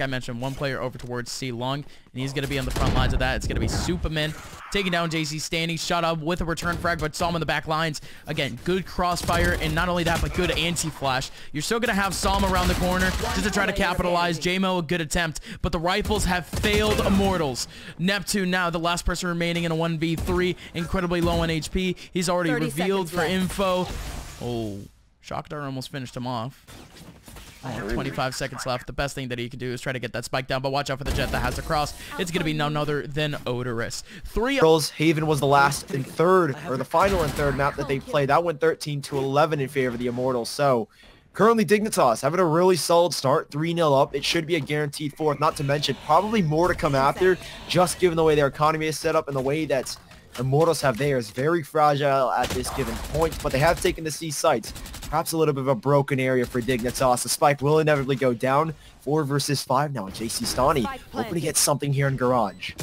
I mentioned, one player over towards C long, and he's going to be on the front lines of that. It's going to be supamen taking down JC Stani, shot up with a return frag, but saw him in the back lines. Again, good crossfire, and not only that, but good anti-flash. You're still going to have Psalm around the corner just to try to capitalize. Jmoh, a good attempt, but the rifles have failed Immortals. Neptune now, the last person remaining in a 1v3, incredibly low on HP. He's already revealed for info. Oh, Shock Dart almost finished him off. Oh, 25 seconds left. The best thing that he can do is try to get that spike down, but watch out for the jet that has a cross. It's going to be none other than Oderus. Three girls. Haven was the last and third, or the final and third map that they played. That went 13 to 11 in favor of the Immortals. So currently Dignitas having a really solid start, 3-0 up. It should be a guaranteed fourth, not to mention probably more to come after, just given the way their economy is set up and the way that Immortals have theirs. Very fragile at this given point, but they have taken the C sites. Perhaps a little bit of a broken area for Dignitas. The spike will inevitably go down. Four versus five now. JC Stani hoping to get something here in Garage.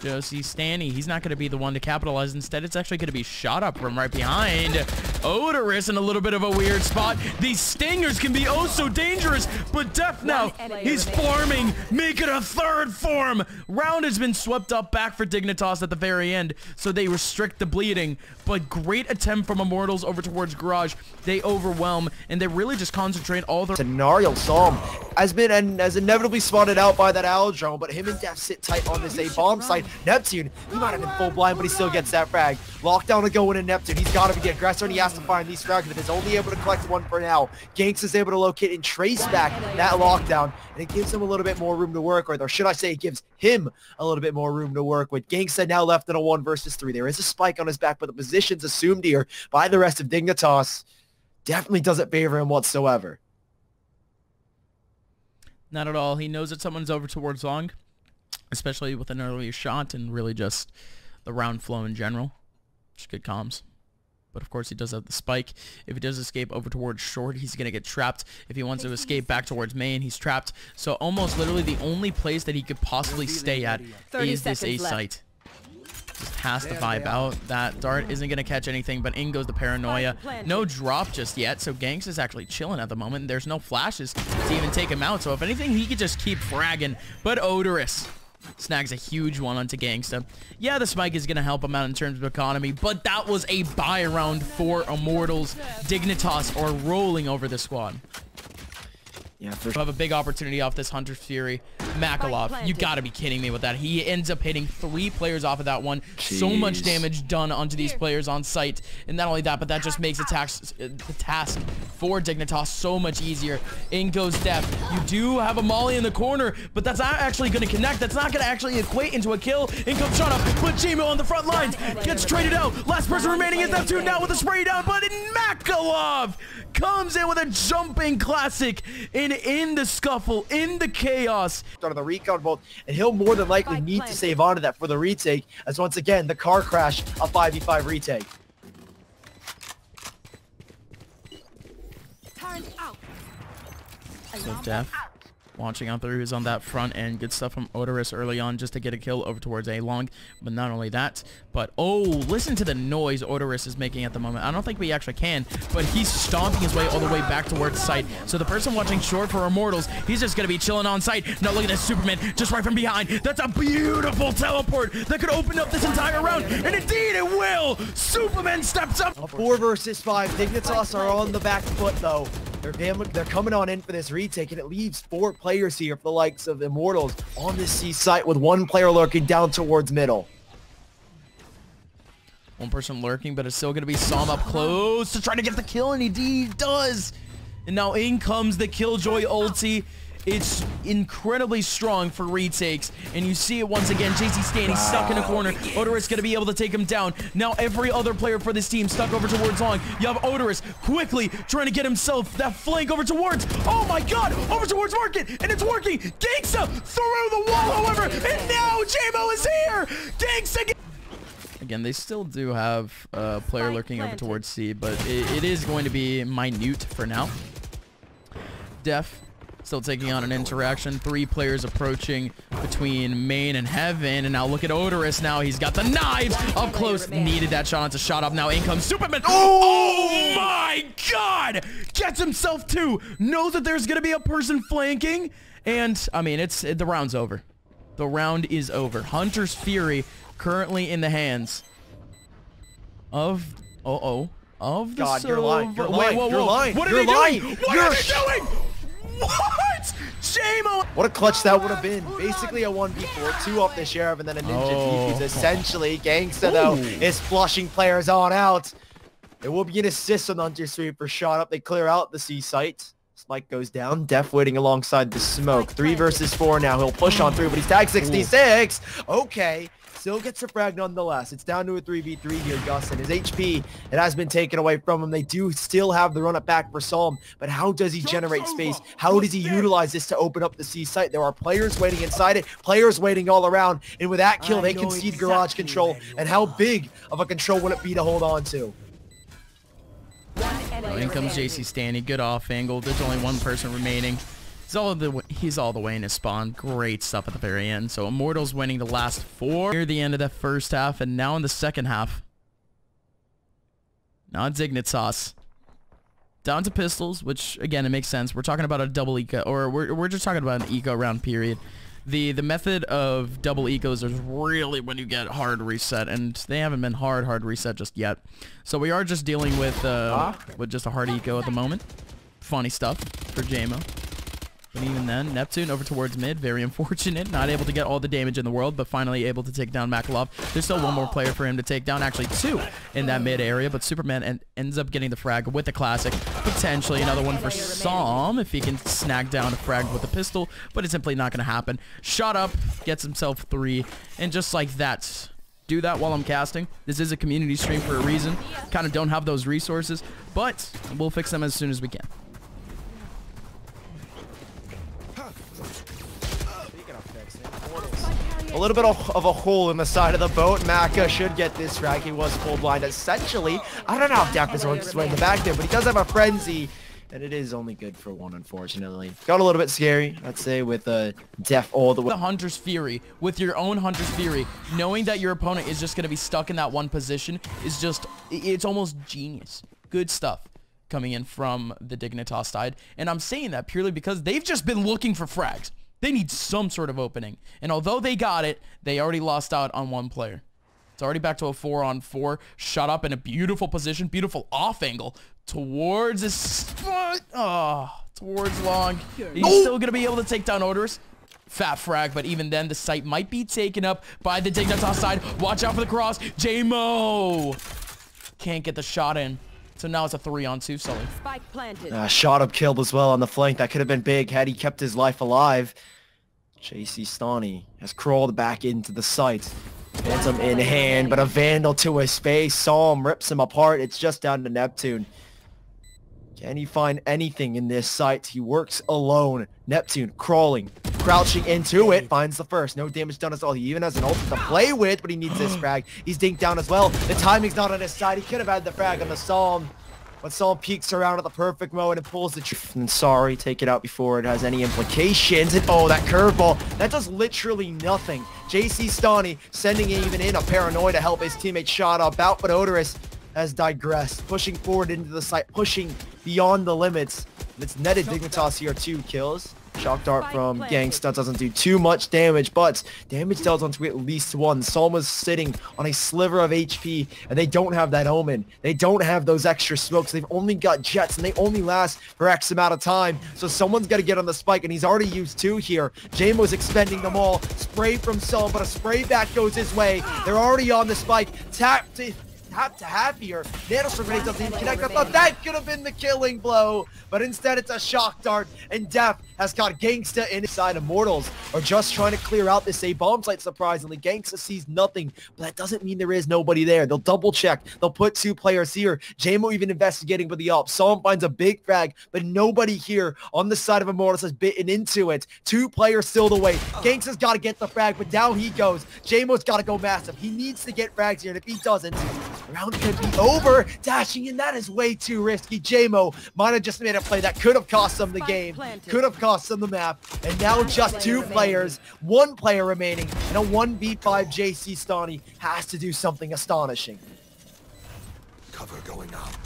JC Stani, he's not going to be the one to capitalize. Instead, it's actually going to be shot up from right behind. Oderus in a little bit of a weird spot. These stingers can be oh so dangerous, but dephh now, he's farming, making a third form. Round has been swept up back for Dignitas at the very end, so they restrict the bleeding. But great attempt from Immortals over towards Garage. They overwhelm, and they really just concentrate all their... Scenario Psalm has been and has inevitably spotted out by that Owl drone, but him and dephh sit tight on this A bomb site. Neptune, he might have been full blind, but he still gets that frag. Lockdown to go in Neptune. He's got to be the aggressor, and he has to find these frags, but is only able to collect one for now. Ganks is able to locate and trace back that lockdown, and it gives him a little bit more room to work with, or should I say it gives him a little bit more room to work with. Genghsta now left in a one versus three. There is a spike on his back, but the position's assumed here by the rest of Dignitas definitely doesn't favor him whatsoever. Not at all. He knows that someone's over towards long, especially with an earlier shot and really just the round flow in general. Just good comms. But of course he does have the spike. If he does escape over towards short, he's going to get trapped. If he wants to escape back towards main, he's trapped. So almost literally the only place that he could possibly stay at is this A site. Just has to vibe out. That dart isn't going to catch anything, but in goes the paranoia. No drop just yet, so Ganks is actually chilling at the moment. There's no flashes to even take him out, so if anything, he could just keep fragging. But Oderus snags a huge one onto Genghsta. Yeah, the spike is going to help him out in terms of economy, but that was a buy round for Immortals. Dignitas are rolling over the squad. Yeah, for sure. have a big opportunity off this Hunter's Fury. Makalov, you gotta be kidding me with that. He ends up hitting three players off of that one. Jeez. So much damage done onto these players on site. And not only that, but that just makes the task, the task for Dignitas so much easier. In goes dephh. You do have a Molly in the corner, but that's not actually gonna connect. That's not gonna actually equate into a kill. In comes Shana, but Jmoh on the front lines gets traded out. Last person remaining is Neptune now with a spray down, but Makalov comes in with a jumping classic in in the scuffle, in the chaos. Start of the recon bolt, and he'll more than likely need to save onto that for the retake, as once again, the car crash, a 5v5 retake. So dephh launching out through is on that front end. Good stuff from Oderus early on just to get a kill over towards A long. But not only that, but oh, listen to the noise Oderus is making at the moment. I don't think we actually can, but he's stomping his way all the way back towards site. So the person watching short for Immortals, he's just going to be chilling on site. Now look at this supamen just right from behind. That's a beautiful teleport that could open up this entire round. And indeed it will. supamen steps up. Four versus five. Dignitas are on the back foot though. They're, they're coming on in for this retake, and it leaves four players here for the likes of Immortals on this C site with one player lurking down towards middle. One person lurking, but it's still going to be Psalm up close to try to get the kill, and he does. And now in comes the Killjoy ulti. It's incredibly strong for retakes. And you see it once again. JC Stan, he's stuck in a corner. Oderus going to be able to take him down. Now every other player for this team stuck over towards Long. You have Oderus quickly trying to get himself that flank over towards. Oh my god! Over towards Market! And it's working! Genghsta through the wall, however! And now Jmoh is here! Genghsta Again, they still do have a player lurking over towards C, but it, it is going to be minute for now. dephh Still taking on an interaction. Three players approaching between main and heaven. And now look at Oderus now. He's got the knives up close. Needed that shot onto shot up. Now in comes supamen. Oh, my god! Gets himself two. Knows that there's going to be a person flanking. And, I mean, it's it, the round's over. The round is over. Hunter's Fury currently in the hands of... Uh-oh. Of the God, you're lying. You're Wait, lying. whoa, You're lying. What are You're they lying. doing? What You're are they doing? What? Jmoh! What a clutch that would have been. Basically a 1v4, two off the sheriff and then a ninja Oh. defuse. Essentially, Genghsta though is flushing players on out. It will be an assist on the Hunter Sweeper shot up. They clear out the C site. Spike goes down. dephh waiting alongside the smoke. Three versus four now. He'll push on through, but he's tagged 66. Okay. Still gets a frag nonetheless. It's down to a 3v3 here, Gus. And his HP, it has been taken away from him. They do still have the run up back for Psalm, but how does he generate space? How does he utilize this to open up the C site? There are players waiting inside it, players waiting all around, and with that kill, they know concede garage control. And how big of a control would it be to hold on to? Oh, in comes JC Stani. Good off angle. There's only one person remaining. He's all the he's all the way in his spawn. Great stuff at the very end. So Immortals winning the last four near the end of the first half, and now in the second half. Now it's Ignitas. Down to pistols, which again it makes sense. We're talking about a double eco, or we're we're just talking about an eco round period. The the method of double ecos is really when you get hard reset, and they haven't been hard hard reset just yet. So we are just dealing with uh, with just a hard eco at the moment. Funny stuff for Jmoh. But even then, Neptune over towards mid, very unfortunate. Not able to get all the damage in the world, but finally able to take down Makalov. There's still one more player for him to take down, actually two in that mid area, but supamen en ends up getting the frag with the classic. Potentially another one for Psalm if he can snag down a frag with the pistol, but it's simply not going to happen. Shot up, gets himself three, and just like that, do that while I'm casting. This is a community stream for a reason. Kind of don't have those resources, but we'll fix them as soon as we can. A little bit of, a hole in the side of the boat. MAKKA should get this frag. He was full blind. Essentially, I don't know if dephh is going to swing the back there, but he does have a frenzy. And it is only good for one, unfortunately. Got a little bit scary, I'd say, with uh, dephh all the way. the Hunter's Fury with your own Hunter's Fury, knowing that your opponent is just going to be stuck in that one position is just, it's almost genius. Good stuff coming in from the Dignitas side. And I'm saying that purely because they've just been looking for frags. They need some sort of opening. And although they got it, they already lost out on one player. It's already back to a four on four. Shot up in a beautiful position, beautiful off angle towards his, oh, towards long. He's still gonna be able to take down Oderus. Fat frag, but even then, the site might be taken up by the Dignitas side. Watch out for the cross. Jmoh can't get the shot in. So now it's a three on two, Sully. Spike planted. Uh, shot up killed as well on the flank. That could have been big had he kept his life alive. JC Stani has crawled back into the site. Phantom in hand, but a Vandal to his face. Psalm rips him apart. It's just down to Neptune. Can he find anything in this site? He works alone. Neptune crawling, crouching into it. Finds the first. No damage done at all. He even has an ult to play with, but he needs this frag. He's dinked down as well. The timing's not on his side. He could have had the frag on the Psalm. But Psalm peeks around at the perfect moment and pulls the truth. And sorry, take it out before it has any implications. And oh, that curveball. That does literally nothing. JC Stani sending even in a paranoia to help his teammate shot up out, but Oderus has digressed, pushing forward into the site, pushing beyond the limits. And it's netted Dignitas here, two kills. Shock dart from Genghsta doesn't do too much damage, but damage dealt onto at least one. Psalm's sitting on a sliver of HP, and they don't have that omen. They don't have those extra smokes. They've only got jets, and they only last for X amount of time. So someone's got to get on the spike, and he's already used two here. Jmoh's expending them all. Spray from Psalm, but a spray back goes his way. They're already on the spike. Tap to to happier. Nanoswarm grenade doesn't even connect. I thought that could have been the killing blow, but instead it's a shock dart, and dephh has got Genghsta inside. Immortals are just trying to clear out this A bomb site, surprisingly. Genghsta sees nothing, but that doesn't mean there is nobody there. They'll double check. They'll put two players here. Jmoh even investigating with the op. Psalm finds a big frag, but nobody here on the side of Immortals has bitten into it. Two players still the way. Genghsta's got to get the frag, but down he goes. Jmoh's got to go massive. He needs to get frags here, and if he doesn't, round could be over. Dashing in, that is way too risky. Jmoh might have just made a play that could have cost them the game, could have cost them the map, and now just two players, one player remaining, and a 1v5 JC Stani has to do something astonishing. Cover going out.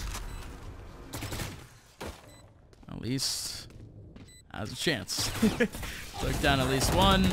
at least has a chance. Took down at least one.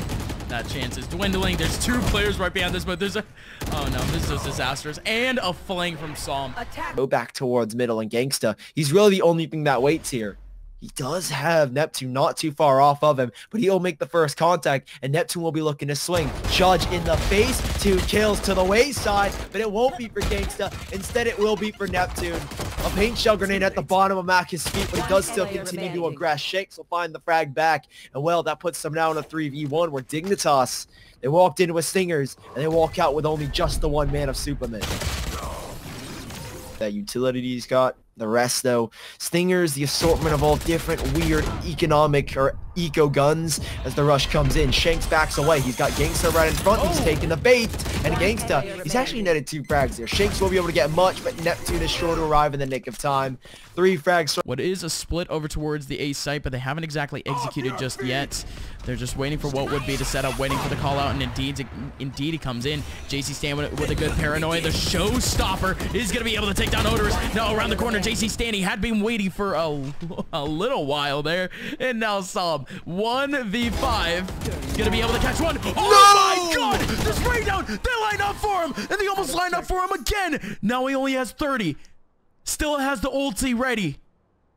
Uh, that chance is dwindling. There's two players right behind this, but there's a... Oh, no. This is disastrous. And a flank from Psalm. Go back towards middle and Genghsta. He's really the only thing that waits here. He does have Neptune not too far off of him, but he'll make the first contact, and Neptune will be looking to swing. Judge in the face, two kills to the wayside, but it won't be for Genghsta. Instead, it will be for Neptune. A paint shell grenade at the bottom of Mac's feet, but he does still continue to aggress. Shakes will find the frag back, and well, that puts them now in a 3v1 where Dignitas, they walked in with Stingers, and they walk out with only just the one man of supamen. That utility he's got the rest, though, Stingers, the assortment of all different weird economic or eco guns as the rush comes in. Shanks backs away. He's got Genghsta right in front. He's oh. taking the bait. And Genghsta, he's actually netted two frags here. Shanks won't be able to get much, but Neptune is sure to arrive in the nick of time. Three frags. What is a split over towards the A site, but they haven't exactly executed just yet. They're just waiting for what would be the setup, waiting for the call out, and indeed, indeed he comes in. JC Stan with, a good paranoia. The showstopper is going to be able to take down Oderus. Now around the corner, JC Stan, he had been waiting for a, a little while there, and now saw him. 1v5. Gonna be able to catch one. Oh no! my god! The spray down! They line up for him! And they almost line up for him again! Now he only has 30. Still has the ulti ready.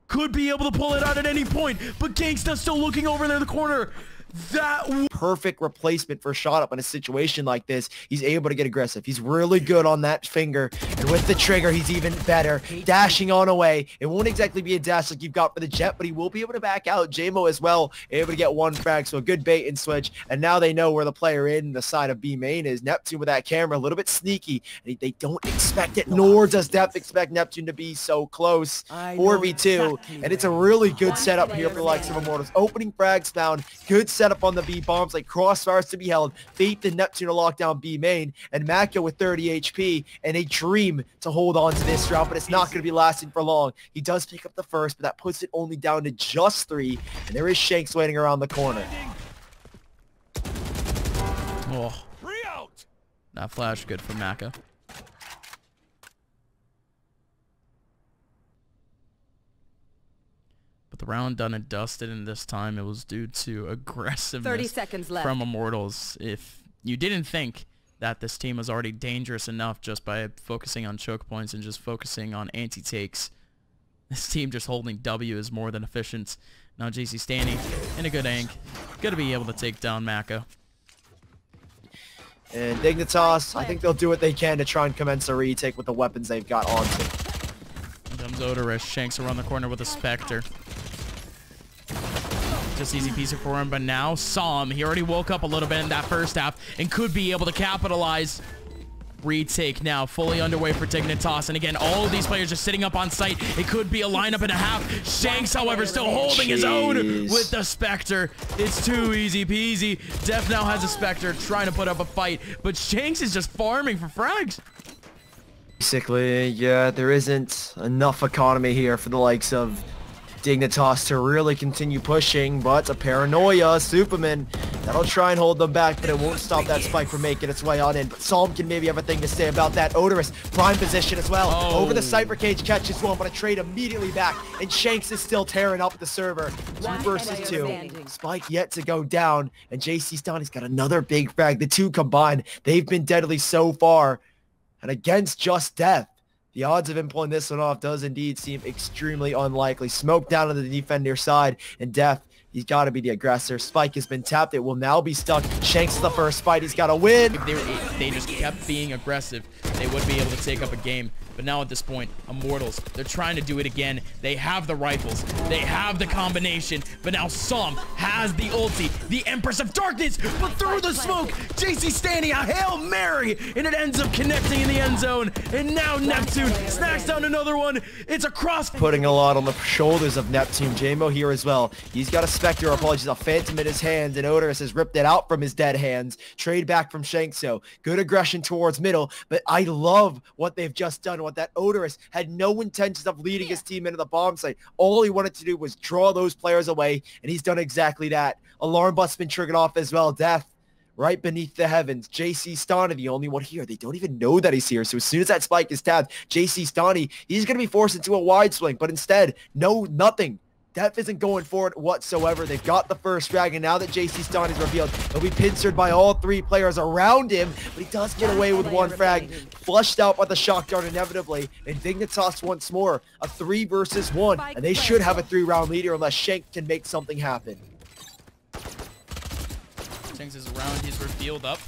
Could be able to pull it out at any point, but Genghsta still looking over there in the corner. That perfect replacement for shot up in a situation like this. He's able to get aggressive. He's really good on that finger. And with the trigger, he's even better. Dashing on away. It won't exactly be a dash like you've got for the Jet, but he will be able to back out. Jmoh as well, able to get one frag. So a good bait and switch. And now they know where the player in the side of B main is. Neptune with that camera, a little bit sneaky. And they don't expect it, nor does dephh expect Neptune to be so close. 4v2. And it's a really good setup here for the likes of Immortals. Opening frags down. Good setup on the B bombs like crossfires to be held. Fate the Neptune to lock down B main. And Mako with 30 HP and a dream to hold on to this round, but it's not going to be lasting for long. He does pick up the first, but that puts it only down to just three. And there is Shanks waiting around the corner. Oh. That flash good for MAKKA. the round done and dusted, and this time it was due to aggressiveness 30 seconds left. from Immortals. If you didn't think that this team was already dangerous enough just by focusing on choke points and just focusing on anti-takes, this team just holding W is more than efficient. Now JC Stani in a good angle. Gonna be able to take down Mako. And Dignitas, I think they'll do what they can to try and commence a retake with the weapons they've got on. Comes Oderus, Shanks around the corner with a Spectre just easy peasy for him. But now Psalm, he already woke up a little bit in that first half and could be able to capitalize. Retake now fully underway for taking a toss And again, all of these players just sitting up on site. It could be a lineup and a half. Shanks, however, still holding Jeez. his own with the Spectre. It's too easy peasy. dephh now has a Spectre trying to put up a fight. But Shanks is just farming for frags. Basically, yeah, there isn't enough economy here for the likes of Dignitas to really continue pushing, but a paranoia, supamen, that'll try and hold them back, but it won't stop that spike from making its way on in. But Psalm can maybe have a thing to say about that. Oderus, prime position as well. Oh. Over the Cypher Cage catches one, but a trade immediately back, and Shanks is still tearing up the server. Two versus two. Spike yet to go down, and JC Stani's got another big frag. The two combined, they've been deadly so far. And against Just Death, the odds of him pulling this one off does indeed seem extremely unlikely. Smoke down on the defender side and dephh He's got to be the aggressor. Spike has been tapped. It will now be stuck. Shanks the first fight. He's got to win. If they, they just kept being aggressive, they would be able to take up a game. But now at this point, Immortals, they're trying to do it again. They have the rifles. They have the combination. But now Psalm has the ulti, the Empress of Darkness. But through the smoke, JC Stani a Hail Mary. And it ends up connecting in the end zone. And now Neptune snacks down another one. It's a cross. Putting a lot on the shoulders of Neptune. Jmoh here as well. He's got a Spectre, apologies, a Phantom in his hands, and Oderus has ripped it out from his dead hands. Trade back from Shankso. Good aggression towards middle, but I love what they've just done, what that Oderus had no intentions of leading his team into the bomb site. All he wanted to do was draw those players away, and he's done exactly that. Alarm but's been triggered off as well. dephh right beneath the heavens. JC Stani, the only one here. They don't even know that he's here. So as soon as that spike is tapped, JC Stani, he's going to be forced into a wide swing. But instead, no, nothing dephh isn't going for it whatsoever. They've got the first dragon. now that JC Stan is revealed, he'll be pincered by all three players around him, but he does get away with one frag, flushed out by the shock dart inevitably, and Dignitas once more, a three versus one, and they should have a three-round leader unless Shank can make something happen. Shanks is around, he's revealed up.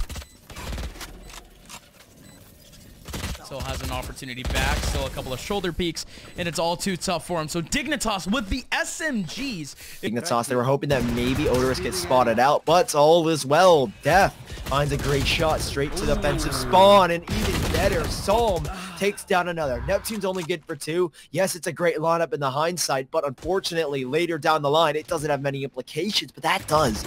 Still has an opportunity back. Still a couple of shoulder peaks, and it's all too tough for him. So Dignitas with the SMGs. Dignitas, they were hoping that maybe Oderus gets spotted out, but all is well. dephh finds a great shot straight to the offensive spawn, and even better, Psalm takes down another. Neptune's only good for two. Yes, it's a great lineup in the hindsight, but unfortunately, later down the line, it doesn't have many implications, but that does.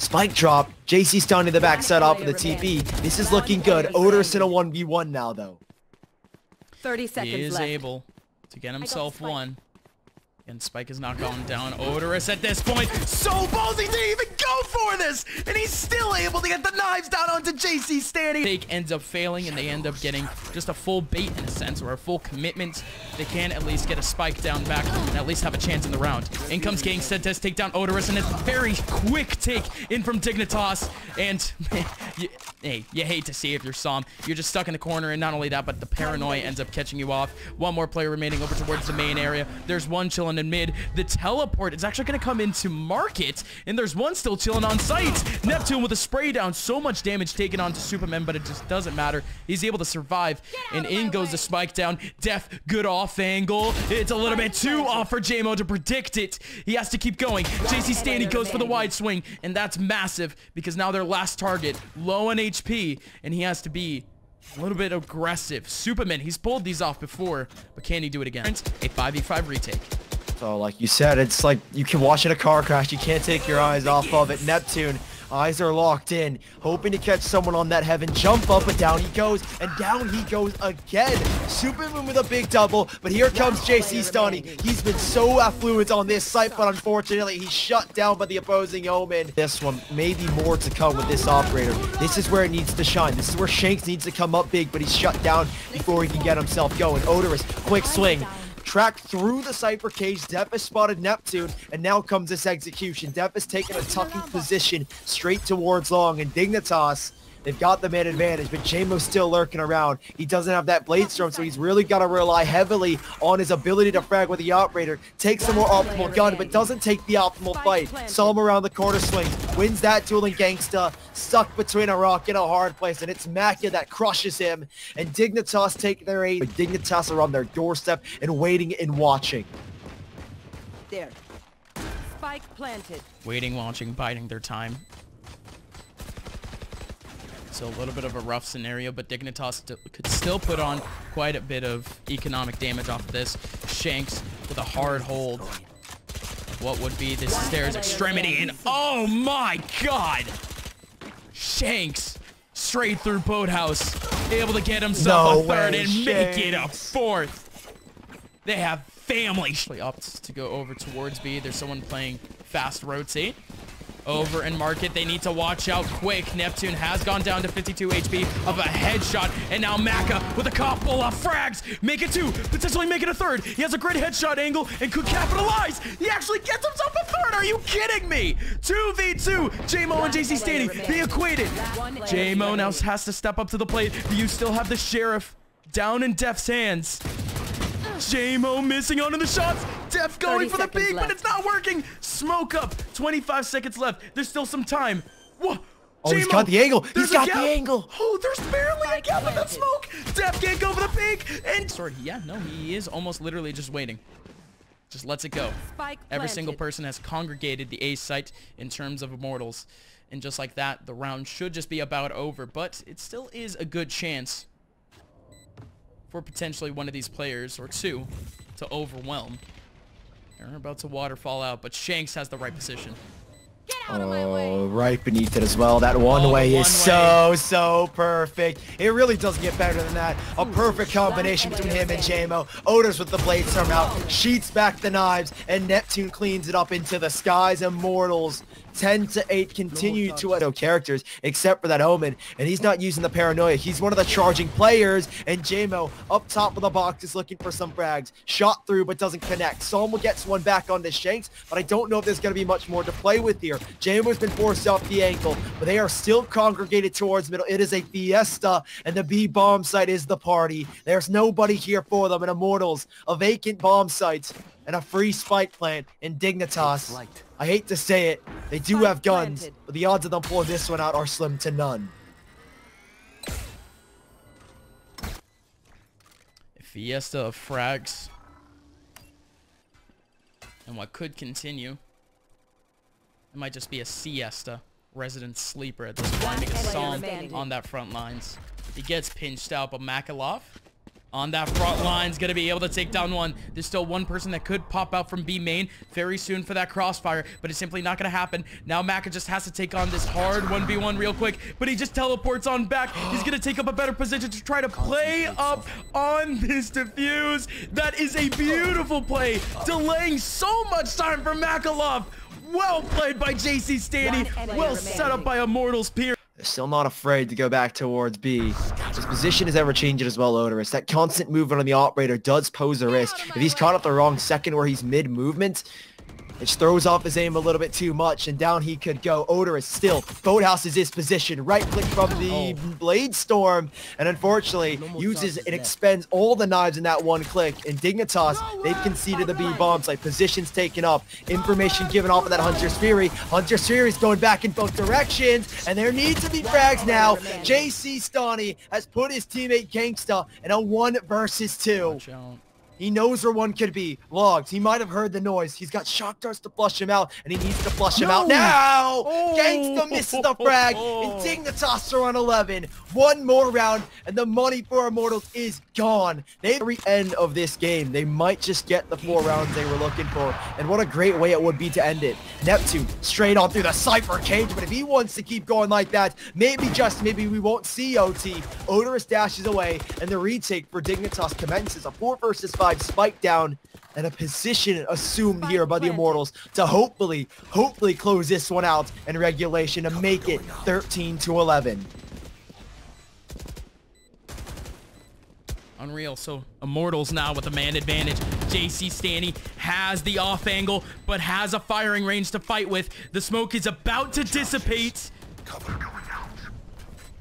Spike drop. JC Stani the backside off of the TP. This is looking good. Oderus in a 1v1 now, though. 30 seconds He is left. able to get himself one. And Spike is not going down. Oderus at this point. So ballsy to even go for this. And he's still able to get the knives down onto JC Stani. Fake ends up failing and they end up getting just a full bait in a sense or a full commitment. They can at least get a Spike down back and at least have a chance in the round. In comes Gang take down Oderus and it's a very quick take in from Dignitas. And you, hey, you hate to see if you're Psalm. You're just stuck in the corner and not only that, but the paranoia ends up catching you off. One more player remaining over towards the main area. There's one chilling in mid. The teleport is actually going to come into market, and there's one still chilling on site. Neptune with a spray down. So much damage taken onto supamen, but it just doesn't matter. He's able to survive, and in goes the spike down. dephh, good off angle. It's a little bit too off for Jmoh to predict it. He has to keep going. JC Stani goes for the wide swing, and that's massive because now their last target, low on HP, and he has to be a little bit aggressive. supamen, he's pulled these off before, but can he do it again? A 5v5 retake. So like you said, it's like you can watch in a car crash. You can't take your eyes off of it. Neptune, eyes are locked in, hoping to catch someone on that heaven. Jump up, but down he goes, and down he goes again. supamen with a big double, but here comes JC Stani. He's been so affluent on this site, but unfortunately he's shut down by the opposing Omen. This one, maybe more to come with this operator. This is where it needs to shine. This is where Shanks needs to come up big, but he's shut down before he can get himself going. Oderus, quick swing. Track through the Cypher cage, dephh has spotted Neptune, and now comes this execution. dephh has taken a tucking position straight towards Long, and Dignitas, they've got the man advantage, but Jmoh's still lurking around. He doesn't have that Blade Storm, so he's really got to rely heavily on his ability to frag with the Operator. Takes a more optimal gun, but doesn't take the optimal fight. Psalm around the corner swings, wins that dueling Genghsta, stuck between a rock and a hard place, and it's MAKKA that crushes him, and Dignitas take their aid. But Dignitas are on their doorstep and waiting and watching. There. Spike planted. Waiting, watching, biding their time. So a little bit of a rough scenario, but Dignitas st could still put on quite a bit of economic damage off of this. Shanks with a hard hold. What would be this stairs extremity and oh my god! Shanks straight through Boathouse, able to get himself No a third way, and make it a fourth. They have family. Actually opts to go over towards B. There's someone playing fast rotate. Over and market. They need to watch out quick. Neptune has gone down to 52 HP of a headshot. And now MAKKA with a couple of frags. Make it two. Potentially make it a third. He has a great headshot angle and could capitalize. He actually gets himself a third. Are you kidding me? 2v2. Jmoh and JC Stani. They equated. Jmoh now has to step up to the plate. Do you still have the Sheriff down in dephh's hands. Jmoh missing onto the shots. Def going for the seconds peak, but it's not working. Smoke up. 25 seconds left. There's still some time. Whoa. Oh, he's got the angle. there's He's a got the angle. Oh, there's barely a gap with that smoke. dephh can't go for the peak. And sorry, yeah, no, he is almost literally just waiting. Just lets it go. Spike Every single person has congregated the A site in terms of immortals. And just like that, the round should just be about over. But it still is a good chance for potentially one of these players, or two, to overwhelm. They're about to waterfall out, but Shanks has the right position. Oh, right beneath it as well. That one Oh, way one is so, so perfect. It really doesn't get better than that. A perfect combination between him and Jmoh. Otis with the blade storm out, sheets back the knives, and Neptune cleans it up into the skies. Immortals 10 to 8 continue to no characters except for that Omen. And he's not using the paranoia. He's one of the charging players. And Jmoh up top of the box is looking for some frags. Shot through but doesn't connect. Solmo gets one back on the Shanks but I don't know if there's going to be much more to play with here. Jmoh's been forced off the ankle but they are still congregated towards middle. It is a fiesta and the B bomb site is the party. There's nobody here for them and Immortals a vacant bomb site and a free spike plant in Dignitas. I hate to say it, they do have guns, but the odds of them pulling this one out are slim to none. Fiesta of frags. And what could continue. It might just be a siesta. Resident sleeper at this point because player Psalm on that front lines. He gets pinched out, but Makalov on that front line is gonna be able to take down one. There's still one person that could pop out from B main very soon for that crossfire, but it's simply not gonna happen. Now MAKKA just has to take on this hard 1v1 real quick, but he just teleports on back. He's gonna take up a better position to try to play up on this defuse. That is a beautiful play, delaying so much time for Makalov. Well played by JC Stani. Well set up by Immortals Pier. They're still not afraid to go back towards B. His position is ever changing as well, Oderus. That constant movement on the operator does pose a risk. If he's caught at the wrong second where he's mid-movement, it throws off his aim a little bit too much, and down he could go. Oderus still. Boathouse is his position. Right click from the Blade Storm, and unfortunately uses and expends all the knives in that one click. And Dignitas, they've conceded the B-bombs. Like, Positions taken up. Information given off of that Hunter's Fury. Hunter's Fury is going back in both directions, and there needs to be frags now. JC Stani has put his teammate Genghsta in a one versus two. He knows where one could be. Logs. He might have heard the noise. He's got shock darts to flush him out, and he needs to flush him out now. Oh. Genghsta misses the frag, and Dignitas are on 11. One more round, and the money for Immortals is gone. They the end of this game. They might just get the four rounds they were looking for, and what a great way it would be to end it. Neptune straight on through the Cypher cage, but if he wants to keep going like that, maybe just maybe we won't see OT. Oderus dashes away, and the retake for Dignitas commences. A four versus five spike down, and a position assumed Spike here by the. Immortals to hopefully, hopefully close this one out in regulation to make it 13 to 11. Unreal. So Immortals now with a man advantage. JC Stani has the off angle, but has a firing range to fight with. The smoke is about to dissipate.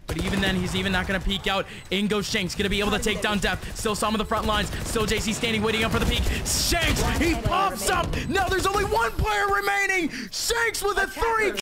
But even then, he's even not going to peek out. In goes Shanks, going to be able to take down dephh. Still some of the front lines. Still JC Stani, waiting up for the peek. Shanks, he pops up. Now there's only one player remaining. Shanks with a three